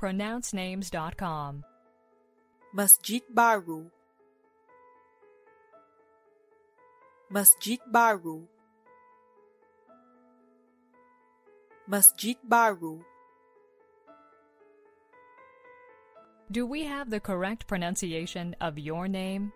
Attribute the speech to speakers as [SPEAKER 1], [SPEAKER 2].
[SPEAKER 1] pronouncenames.com.
[SPEAKER 2] Masjid Baru Masjid Baru Masjid Baru
[SPEAKER 1] Do we have the correct pronunciation of your name?